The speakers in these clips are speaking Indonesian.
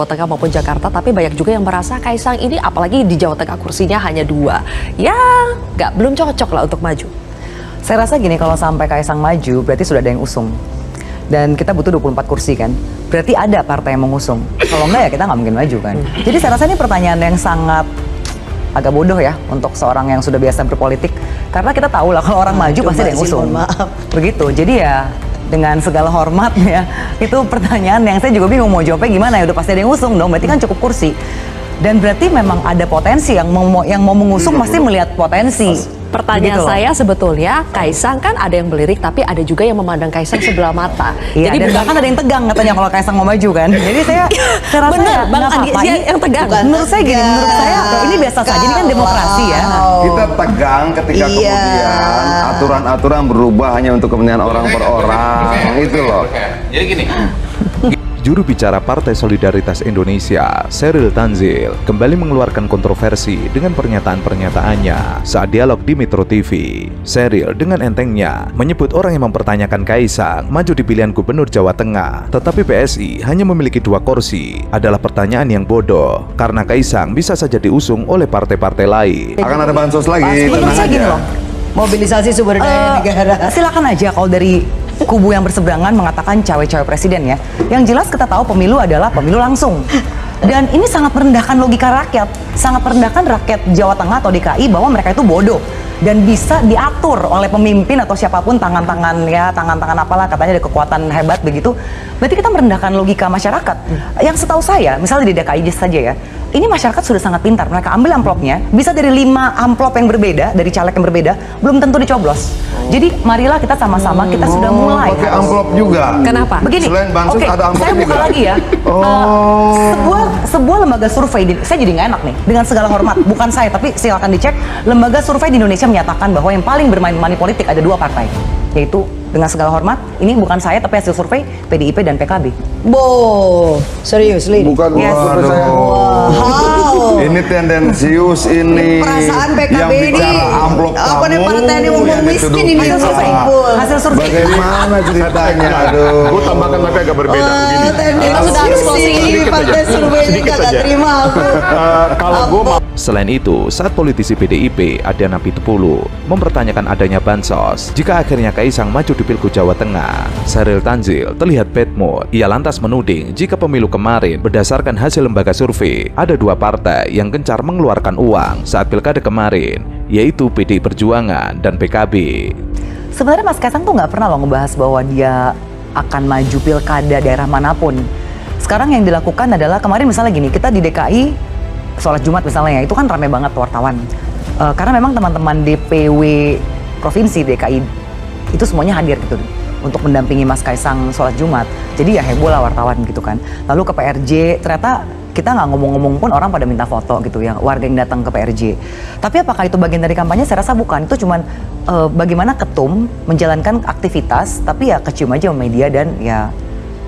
Jawa Tengah maupun Jakarta, tapi banyak juga yang merasa Kaisang ini apalagi di Jawa Tengah kursinya hanya dua. Ya, nggak belum cocok lah untuk maju. Saya rasa gini, kalau sampai Kaisang maju, berarti sudah ada yang usung. Dan kita butuh 24 kursi kan. Berarti ada partai yang mengusung. Kalau enggak ya kita nggak mungkin maju kan. Jadi saya rasa ini pertanyaan yang sangat agak bodoh ya untuk seorang yang sudah biasa berpolitik. Karena kita tahu lah kalau orang maju pasti ada yang usung. maaf. Begitu. Jadi ya dengan segala hormat ya, itu pertanyaan yang saya juga bingung mau jawabnya gimana ya. Udah pasti ada yang usung dong. Berarti kan cukup kursi. Dan berarti memang ada potensi yang mau yang mau mengusung pasti melihat potensi. Pertanyaan loh. saya sebetulnya Kaisang kan ada yang melirik tapi ada juga yang memandang Kaisang sebelah mata. Iya, Jadi dan bukan bahkan ada yang tegang katanya kalau Kaisang mau maju kan. Jadi saya, saya rasa Bener, ya, Bang apa-apa. sih Ini- yang tegang. Bukan Menurut saya gini, menurut saya ini biasa saja. Ini kan demokrasi ya. Kita tegang ketika Iya. kemudian aturan-aturan berubah hanya untuk kepentingan orang per orang. Itu loh. Jadi gini, Juru bicara Partai Solidaritas Indonesia, Seril Tanzil, kembali mengeluarkan kontroversi dengan pernyataan-pernyataannya saat dialog di Metro TV. Seril dengan entengnya menyebut orang yang mempertanyakan Kaisang maju di pilihan gubernur Jawa Tengah, tetapi PSI hanya memiliki dua kursi adalah pertanyaan yang bodoh karena Kaisang bisa saja diusung oleh partai-partai lain. Akan ada bansos lagi, tenang gini loh. Mobilisasi sumber daya Eh, negara. silakan aja kalau dari kubu yang berseberangan mengatakan cawe-cawe presiden ya. Yang jelas kita tahu pemilu adalah pemilu langsung. Dan ini sangat merendahkan logika rakyat, sangat merendahkan rakyat Jawa Tengah atau DKI bahwa mereka itu bodoh dan bisa diatur oleh pemimpin atau siapa pun tangan-tangan ya tangan-tangan apalah katanya ada kekuatan hebat begitu. Berarti kita merendahkan logika masyarakat. Yang setahu saya, misalnya di DKI saja ya, ini masyarakat sudah sangat pintar. Mereka ambil amplopnya, bisa dari lima amplop yang berbeda, dari caleg yang berbeda, belum tentu dicoblos. Jadi marilah kita sama-sama, kita sudah Oh, mulai. Pakai harus- amplop juga. Kenapa? Begini, Selain bansos oke, ada amplop saya buka juga. lagi ya. Oh. Eh, sebuah sebuah lembaga survei, di, saya jadi nggak enak nih. Dengan segala hormat, bukan saya, tapi silakan dicek. Lembaga survei di Indonesia menyatakan bahwa yang paling bermain money politik ada dua partai, yaitu dengan segala hormat, ini bukan saya tapi hasil survei PDIP dan PKB. Bo, serius, Lin. Bukan Yes. waduh. saya. Wow. Ini tendensius ini. Perasaan PKB yang ini, bicara amplop apa nih, partai ini ngomong yang miskin ini, Hasil survei, hasil survei. Bagaimana ceritanya? Aduh. Gue tapi agak berbeda Wah, begini. Kita sudah harus closing. ini partai survei terima aku. Eh, kalau gue mau Selain itu, saat politisi PDIP Adiana Pitupulu mempertanyakan adanya bansos jika akhirnya Kaisang maju di Pilgub Jawa Tengah, Saril Tanzil terlihat bad mood. Ia lantas menuding jika pemilu kemarin berdasarkan hasil lembaga survei, ada dua partai yang gencar mengeluarkan uang saat pilkada kemarin, yaitu PDI Perjuangan dan PKB. Sebenarnya Mas Kaisang tuh nggak pernah loh ngebahas bahwa dia akan maju pilkada daerah mana pun. Sekarang yang dilakukan adalah kemarin misalnya gini, kita di DKI sholat Jumat misalnya ya, itu kan ramai banget wartawan. Eh, karena memang teman-teman DPW provinsi DKI itu semuanya hadir gitu untuk mendampingi Mas Kaisang sholat Jumat. Jadi ya heboh lah wartawan gitu kan. Lalu ke PRJ ternyata kita nggak ngomong-ngomong pun orang pada minta foto gitu ya warga yang datang ke PRJ. Tapi apakah itu bagian dari kampanye? Saya rasa bukan. Itu cuman eh, bagaimana ketum menjalankan aktivitas tapi ya kecium aja media dan ya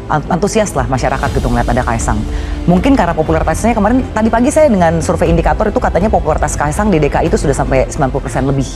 ant- antusias lah masyarakat gitu ngeliat ada Kaisang. Mungkin karena popularitasnya kemarin tadi pagi saya dengan survei indikator itu katanya popularitas Kaisang di DKI itu sudah sampai 90% lebih.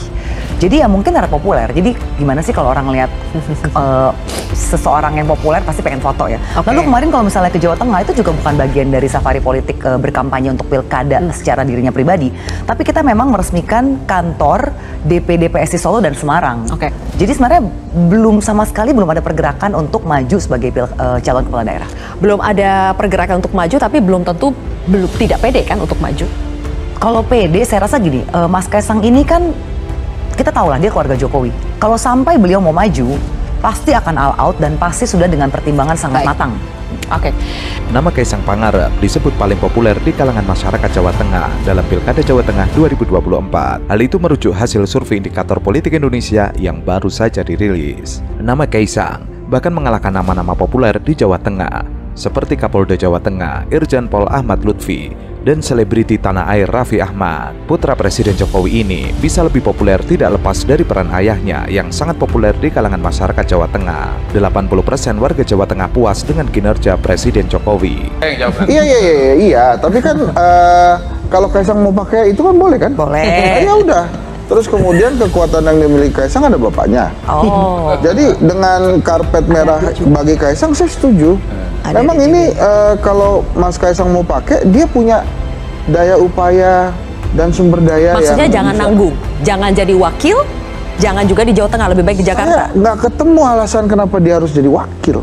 Jadi ya mungkin karena populer. Jadi gimana sih kalau orang lihat eh, seseorang yang populer pasti pengen foto ya. Oke. Lalu kemarin kalau misalnya ke Jawa Tengah itu juga bukan bagian dari safari politik eh, berkampanye untuk pilkada secara dirinya pribadi, tapi kita memang meresmikan kantor DPD PSI Solo dan Semarang. Oke. Jadi sebenarnya belum sama sekali belum ada pergerakan untuk maju sebagai pil- eh, calon kepala daerah. Belum ada pergerakan untuk maju tapi belum tentu belum tidak pede kan untuk maju. Kalau PD saya rasa gini, eh, Mas Kaisang ini kan kita tahu lah dia keluarga Jokowi. Kalau sampai beliau mau maju, pasti akan all out dan pasti sudah dengan pertimbangan sangat Baik. matang. Oke. Nama Kaisang Pangarep disebut paling populer di kalangan masyarakat Jawa Tengah dalam Pilkada Jawa Tengah 2024. Hal itu merujuk hasil survei indikator politik Indonesia yang baru saja dirilis. Nama Kaisang bahkan mengalahkan nama-nama populer di Jawa Tengah, seperti Kapolda Jawa Tengah Irjen Pol Ahmad Lutfi dan selebriti tanah air Raffi Ahmad. Putra Presiden Jokowi ini bisa lebih populer tidak lepas dari peran ayahnya yang sangat populer di kalangan masyarakat Jawa Tengah. 80% warga Jawa Tengah puas dengan kinerja Presiden Jokowi. jawab nanti. Iya iya iya iya, tapi kan eh, kalau Kaisang mau pakai itu kan boleh kan? Boleh. Ah, ya udah. Terus kemudian kekuatan yang dimiliki Kaisang ada bapaknya. Oh. Jadi dengan karpet merah bagi Kaisang saya setuju. Ada memang ini eh, kalau Mas Kaisang mau pakai, dia punya daya upaya dan sumber daya Maksudnya yang jangan bisa- nanggung, jangan jadi wakil, jangan juga di Jawa Tengah lebih baik di Jakarta. Saya nggak ketemu alasan kenapa dia harus jadi wakil.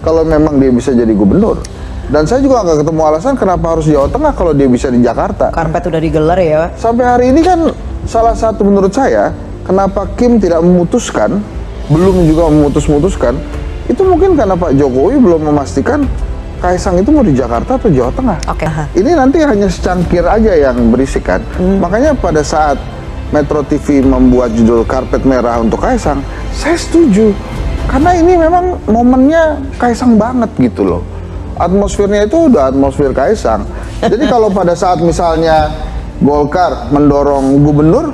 Kalau memang dia bisa jadi gubernur. Dan saya juga nggak ketemu alasan kenapa harus Jawa Tengah kalau dia bisa di Jakarta. Karpet udah digelar ya. Sampai hari ini kan salah satu menurut saya kenapa Kim tidak memutuskan, belum juga memutus-mutuskan, itu mungkin karena Pak Jokowi belum memastikan Kaisang itu mau di Jakarta atau Jawa Tengah. Oke. Ini nanti hanya secangkir aja yang berisi kan. Makanya pada saat Metro TV membuat judul karpet merah untuk Kaisang, saya setuju. Karena ini memang momennya Kaisang banget gitu loh. Atmosfernya itu udah atmosfer Kaisang. Jadi kalau pada saat misalnya Golkar mendorong gubernur,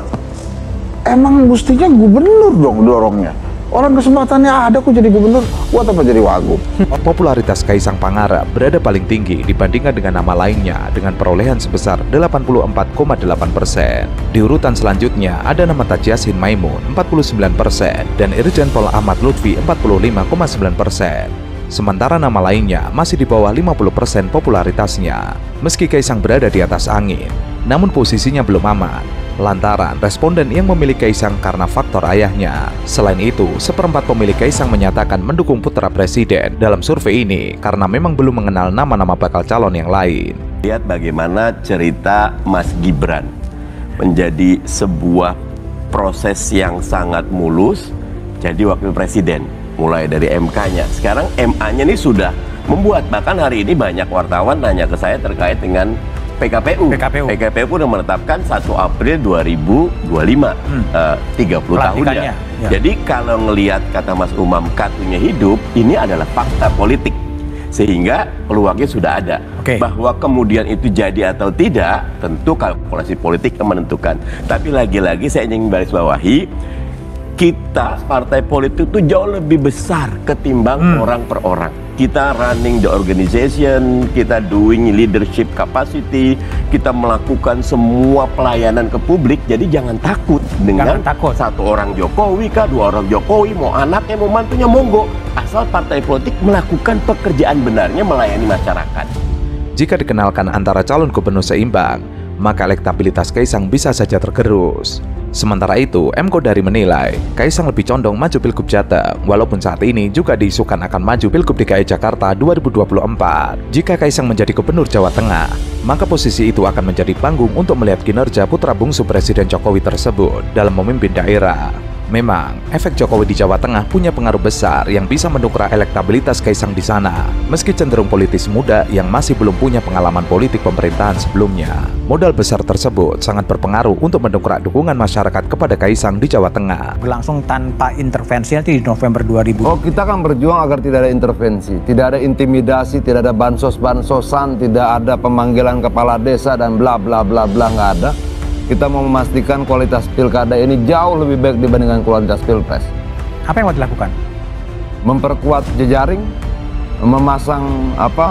emang mestinya gubernur dong dorongnya. Orang kesempatannya ada kok jadi gubernur, buat apa jadi wagub? Popularitas Kaisang Pangarep berada paling tinggi dibandingkan dengan nama lainnya dengan perolehan sebesar 84,8 persen. Di urutan selanjutnya ada nama Taj Maimun 49 persen dan Irjen Pol Ahmad Lutfi 45,9 persen. Sementara nama lainnya masih di bawah 50 persen popularitasnya. Meski Kaisang berada di atas angin, namun posisinya belum aman lantaran responden yang memilih Kaisang karena faktor ayahnya. Selain itu, seperempat pemilih Kaisang menyatakan mendukung putra presiden dalam survei ini karena memang belum mengenal nama-nama bakal calon yang lain. Lihat bagaimana cerita Mas Gibran menjadi sebuah proses yang sangat mulus jadi wakil presiden mulai dari MK-nya. Sekarang MA-nya ini sudah membuat bahkan hari ini banyak wartawan nanya ke saya terkait dengan PKPU. PKPU. PKPU udah menetapkan 1 April 2025, eh, 30 tahunnya. Pelantikannya, ya. Jadi kalau ngelihat kata Mas Umam kartunya hidup, ini adalah fakta politik. Sehingga peluangnya sudah ada. Oke. Bahwa kemudian itu jadi atau tidak, tentu kalkulasi politik yang menentukan. Tapi lagi-lagi saya ingin garis bawahi, kita partai politik itu jauh lebih besar ketimbang Hmm. orang per orang. Kita running the organization, kita doing leadership capacity, kita melakukan semua pelayanan ke publik. Jadi jangan takut dengan Jangan takut. satu orang Jokowi kah, dua orang Jokowi, mau anaknya, mau mantunya, monggo. Asal partai politik melakukan pekerjaan benarnya melayani masyarakat. Jika dikenalkan antara calon gubernur seimbang, maka elektabilitas Kaisang bisa saja tergerus. Sementara itu, M. Kodari menilai Kaisang lebih condong maju Pilgub Jateng, walaupun saat ini juga diisukan akan maju Pilgub DKI Jakarta 2024. Jika Kaisang menjadi gubernur Jawa Tengah, maka posisi itu akan menjadi panggung untuk melihat kinerja putra bungsu Presiden Jokowi tersebut dalam memimpin daerah. Memang, efek Jokowi di Jawa Tengah punya pengaruh besar yang bisa mendukrak elektabilitas Kaisang di sana, meski cenderung politis muda yang masih belum punya pengalaman politik pemerintahan sebelumnya. Modal besar tersebut sangat berpengaruh untuk mendukrak dukungan masyarakat kepada Kaisang di Jawa Tengah. berlangsung tanpa intervensi nanti di November 2000. Oh kita kan berjuang agar tidak ada intervensi, tidak ada intimidasi, tidak ada bansos-bansosan, tidak ada pemanggilan kepala desa dan bla bla bla bla nggak ada. Kita mau memastikan kualitas pilkada ini jauh lebih baik dibandingkan kualitas pilpres. Apa yang mau dilakukan? Memperkuat jejaring, memasang apa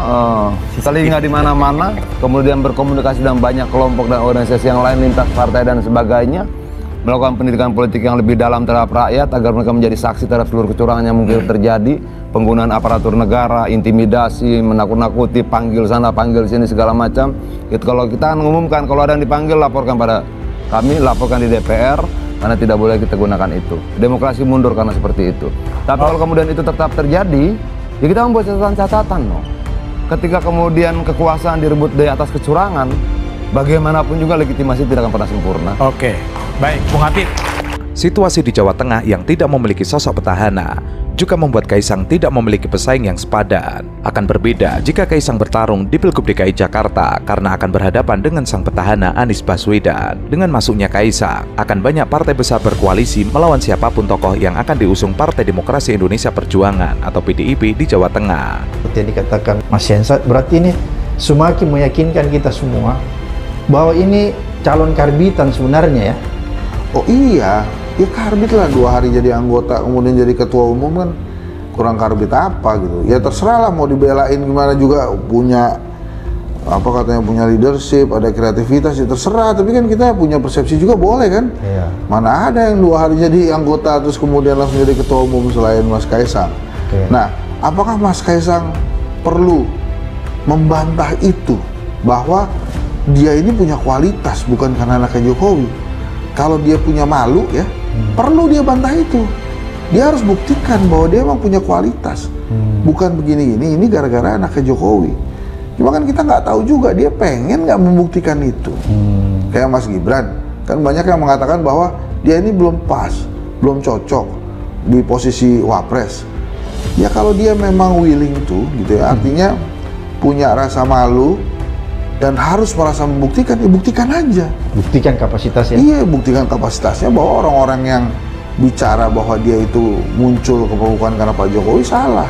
eh, telinga di mana-mana, kemudian berkomunikasi dengan banyak kelompok dan organisasi yang lain lintas partai dan sebagainya, melakukan pendidikan politik yang lebih dalam terhadap rakyat agar mereka menjadi saksi terhadap seluruh kecurangan yang mungkin terjadi, penggunaan aparatur negara, intimidasi, menakut-nakuti, panggil sana, panggil sini segala macam. Itu kalau kita mengumumkan kalau ada yang dipanggil laporkan pada kami, laporkan di DPR karena tidak boleh kita gunakan itu. Demokrasi mundur karena seperti itu. Tapi kalau kemudian itu tetap terjadi, ya kita membuat catatan-catatan no. Ketika kemudian kekuasaan direbut dari atas kecurangan, bagaimanapun juga legitimasi tidak akan pernah sempurna. Oke, baik, Bung. Situasi di Jawa Tengah yang tidak memiliki sosok petahana juga membuat Kaisang tidak memiliki pesaing yang sepadan. Akan berbeda jika Kaisang bertarung di Pilgub DKI Jakarta karena akan berhadapan dengan sang petahana Anies Baswedan. Dengan masuknya Kaisang, akan banyak partai besar berkoalisi melawan siapa pun tokoh yang akan diusung Partai Demokrasi Indonesia Perjuangan atau PDIP di Jawa Tengah. seperti yang dikatakan Mas Hensat berarti ini semakin meyakinkan kita semua bahwa ini calon karbitan sebenarnya ya Oh iya, ya karbit lah dua hari jadi anggota kemudian jadi ketua umum kan kurang karbit apa gitu. Ya terserah lah mau dibelain gimana juga punya apa katanya punya leadership, ada kreativitas ya terserah. Tapi kan kita punya persepsi juga boleh kan. Iya. Mana ada yang dua hari jadi anggota terus kemudian langsung jadi ketua umum selain Mas Kaisang. Oke. Nah, apakah Mas Kaisang perlu membantah itu bahwa dia ini punya kualitas bukan karena anaknya Jokowi. Kalau dia punya malu ya, perlu dia bantah itu. Dia harus buktikan bahwa dia emang punya kualitas. Bukan begini-gini, ini gara-gara anaknya Jokowi. Cuma kan kita nggak tahu juga dia pengen nggak membuktikan itu. Kayak Mas Gibran, kan banyak yang mengatakan bahwa dia ini belum pas, belum cocok di posisi wapres. Ya kalau dia memang willing tuh, gitu ya, artinya punya rasa malu dan harus merasa membuktikan, ya buktikan aja. Buktikan kapasitasnya. Iya, buktikan kapasitasnya bahwa orang-orang yang bicara bahwa dia itu muncul ke permukaan karena Pak Jokowi salah.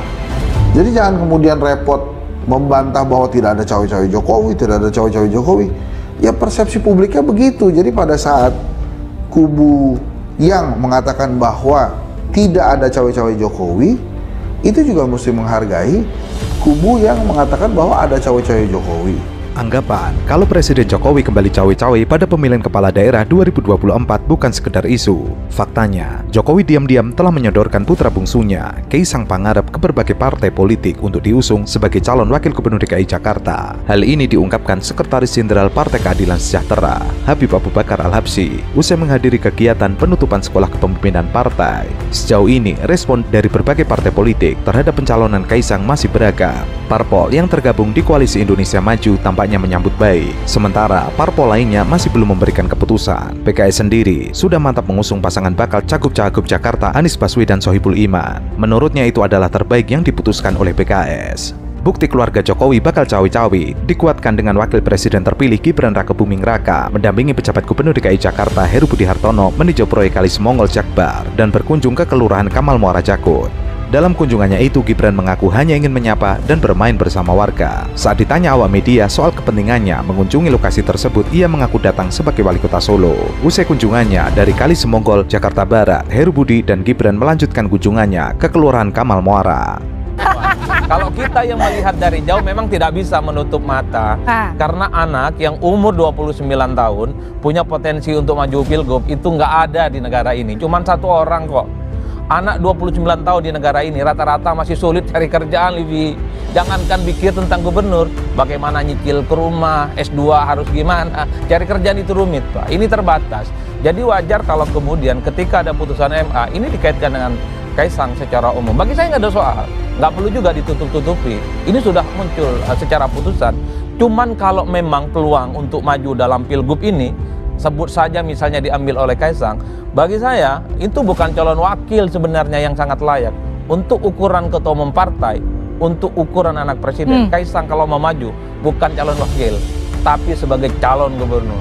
Jadi jangan kemudian repot membantah bahwa tidak ada cawe-cawe Jokowi, tidak ada cawe-cawe Jokowi. Ya persepsi publiknya begitu. Jadi pada saat kubu yang mengatakan bahwa tidak ada cawe-cawe Jokowi, itu juga mesti menghargai kubu yang mengatakan bahwa ada cawe-cawe Jokowi. Anggapan kalau Presiden Jokowi kembali cawe-cawe pada pemilihan kepala daerah 2024 bukan sekedar isu. Faktanya, Jokowi diam-diam telah menyodorkan putra bungsunya, Kaisang Pangarep ke berbagai partai politik untuk diusung sebagai calon wakil gubernur DKI Jakarta. Hal ini diungkapkan Sekretaris Jenderal Partai Keadilan Sejahtera, Habib Abu Bakar Al-Habsyi, usai menghadiri kegiatan penutupan sekolah kepemimpinan partai. Sejauh ini, respon dari berbagai partai politik terhadap pencalonan Kaisang masih beragam. Parpol yang tergabung di Koalisi Indonesia Maju tampaknya menyambut baik. Sementara parpol lainnya masih belum memberikan keputusan. PKS sendiri sudah mantap mengusung pasangan bakal Cagup-Cagup Jakarta Anies Baswedan Sohibul Iman. Menurutnya itu adalah terbaik yang diputuskan oleh PKS. Bukti keluarga Jokowi bakal cawe-cawe dikuatkan dengan Wakil Presiden terpilih Gibran Raka Buming Raka mendampingi pejabat Gubernur DKI Jakarta Heru Budi Hartono meninjau proyek Kali Semongol Jakbar dan berkunjung ke Kelurahan Kamal Muara Jakut. Dalam kunjungannya itu, Gibran mengaku hanya ingin menyapa dan bermain bersama warga. Saat ditanya awak media soal kepentingannya mengunjungi lokasi tersebut, ia mengaku datang sebagai wali kota Solo. Usai kunjungannya dari Kali Semonggol, Jakarta Barat, Heru Budi dan Gibran melanjutkan kunjungannya ke Kelurahan Kamal Muara. Kalau kita yang melihat dari jauh memang tidak bisa menutup mata Ah. karena anak yang umur 29 tahun punya potensi untuk maju pilgub itu nggak ada di negara ini. Cuman satu orang kok. Anak 29 tahun di negara ini rata-rata masih sulit cari kerjaan, Livi. Jangankan pikir tentang gubernur, bagaimana nyicil ke rumah, S2 harus gimana, cari kerjaan itu rumit, Pak. Ini terbatas. Jadi wajar kalau kemudian ketika ada putusan MA, ini dikaitkan dengan Kaisang secara umum. Bagi saya nggak ada soal, nggak perlu juga ditutup-tutupi. Ini sudah muncul uh, secara putusan. Cuman kalau memang peluang untuk maju dalam pilgub ini, sebut saja misalnya diambil oleh Kaisang, bagi saya itu bukan calon wakil sebenarnya yang sangat layak. Untuk ukuran ketua umum partai, untuk ukuran anak presiden, Hmm. Kaisang kalau mau maju bukan calon wakil, tapi sebagai calon gubernur.